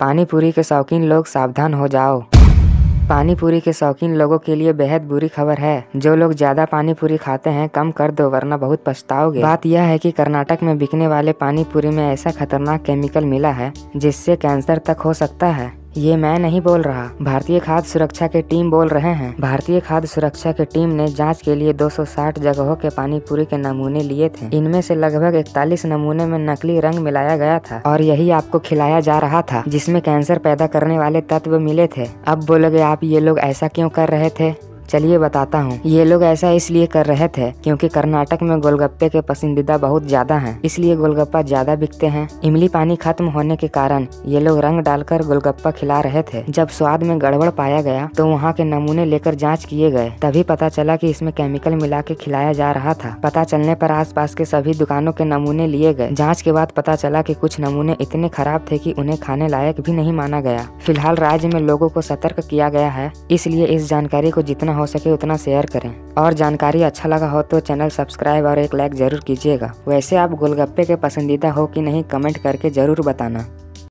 पानी पूरी के शौकीन लोग सावधान हो जाओ। पानी पूरी के शौकीन लोगों के लिए बेहद बुरी खबर है। जो लोग ज़्यादा पानी पूरी खाते हैं, कम कर दो, वरना बहुत पछताओगे। बात यह है कि कर्नाटक में बिकने वाले पानी पूरी में ऐसा खतरनाक केमिकल मिला है, जिससे कैंसर तक हो सकता है। ये मैं नहीं बोल रहा। भारतीय खाद्य सुरक्षा के टीम बोल रहे हैं। भारतीय खाद्य सुरक्षा के टीम ने जाँच के लिए 260 जगहों के पानी पूरी के नमूने लिए थे। इनमें से लगभग 41 नमूने में नकली रंग मिलाया गया था और यही आपको खिलाया जा रहा था, जिसमें कैंसर पैदा करने वाले तत्व मिले थे। अब बोलोगे आप ये लोग ऐसा क्यों कर रहे थे? चलिए बताता हूँ। ये लोग ऐसा इसलिए कर रहे थे क्योंकि कर्नाटक में गोलगप्पे के पसंदीदा बहुत ज़्यादा हैं। इसलिए गोलगप्पा ज़्यादा बिकते हैं। इमली पानी खत्म होने के कारण ये लोग रंग डालकर गोलगप्पा खिला रहे थे जब स्वाद में गड़बड़ पाया गया तो वहाँ के नमूने लेकर जाँच किए गए। तभी पता चला की इसमें केमिकल मिला के खिलाया जा रहा था। पता चलने पर आस के सभी दुकानों के नमूने लिए गए। जाँच के बाद पता चला की कुछ नमूने इतने खराब थे की उन्हें खाने लायक भी नहीं माना गया। फ़िलहाल राज्य में लोगों को सतर्क किया गया है। इसलिए इस जानकारी को जितना हो सके उतना शेयर करें। और जानकारी अच्छा लगा हो तो चैनल सब्सक्राइब और एक लाइक ज़रूर कीजिएगा। वैसे आप गोलगप्पे के पसंदीदा हो कि नहीं कमेंट करके ज़रूर बताना।